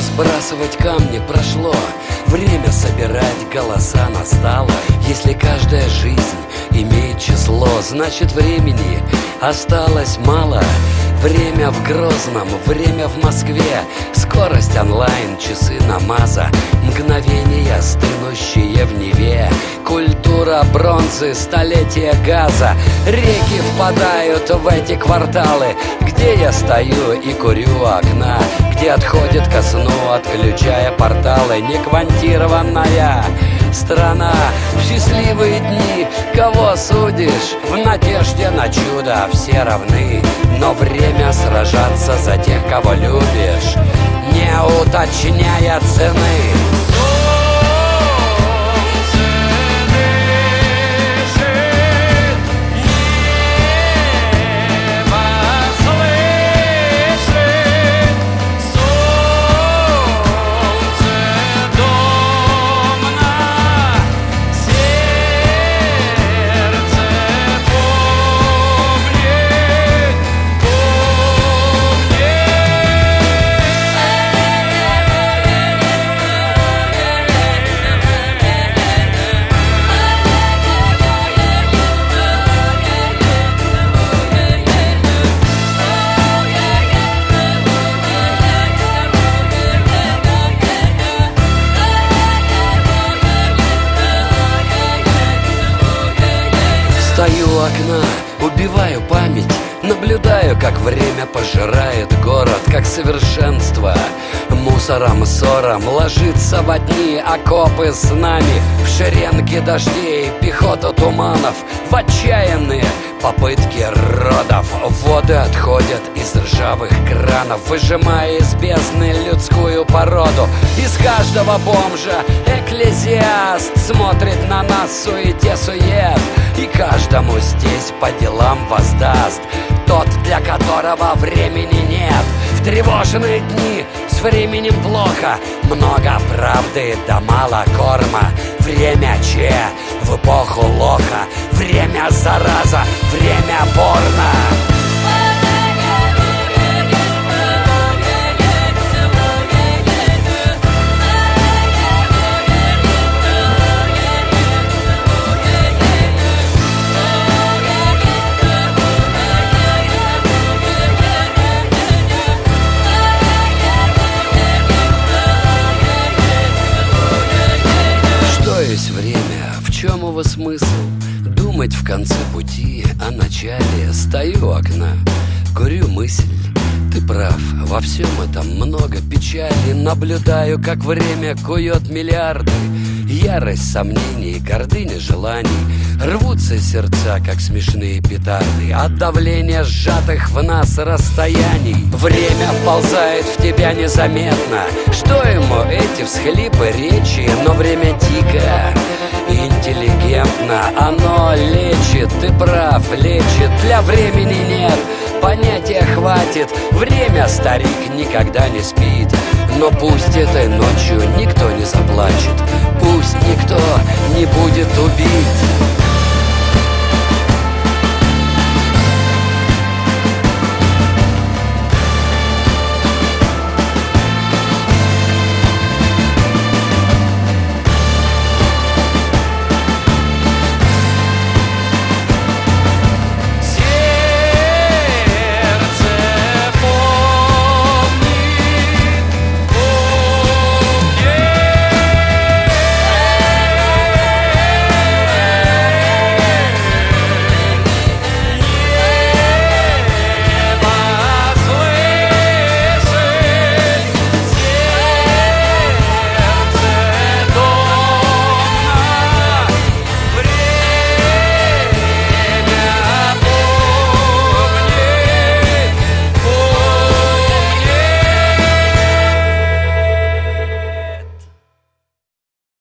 Выбрасывать камни прошло. Время собирать голоса настало. Если каждая жизнь имеет число Значит времени осталось мало. Время в Грозном, время в Москве. Скорость онлайн, часы намаза. Мгновения, стынущие в Неве. Культура бронзы, столетия газа. Реки впадают в эти кварталы Где я стою и курю окна Где отходит ко сну, отключая порталы. Неквантированная страна. В счастливые дни кого судишь? В надежде на чудо. Все равны Но время сражаться за тех, кого любишь. Не уточняя цены окна Убиваю память Наблюдаю, как время пожирает город Как совершенство Мусором, ссором ложится в одни окопы с нами. В шеренге дождей, пехота туманов В отчаянные попытки родов. Воды отходят из ржавых кранов Выжимая из бездны людскую породу. Из каждого бомжа экклезиаст Смотрит на нас суете сует. И каждому здесь по делам воздаст. Тот, для которого времени нет. В тревожные дни с временем плохо. Много правды да мало корма. Время че? В эпоху лоха. Время зараза, время порно самого смысл Думать в конце пути о начале. Стою у окна, курю мысль. Ты прав, во всем этом много печали. Наблюдаю, как время кует миллиарды. Ярость сомнений, гордыня желаний. Рвутся сердца, как смешные петарды. От давления сжатых в нас расстояний. Время вползает в тебя незаметно. Что ему эти всхлипы речи? Но время дико интеллигентно Оно лечит, ты прав, лечит. Для времени нет, понятия хватит. Время, старик, никогда не спит. Но пусть этой ночью никто не заплачет. Пусть никто не будет убит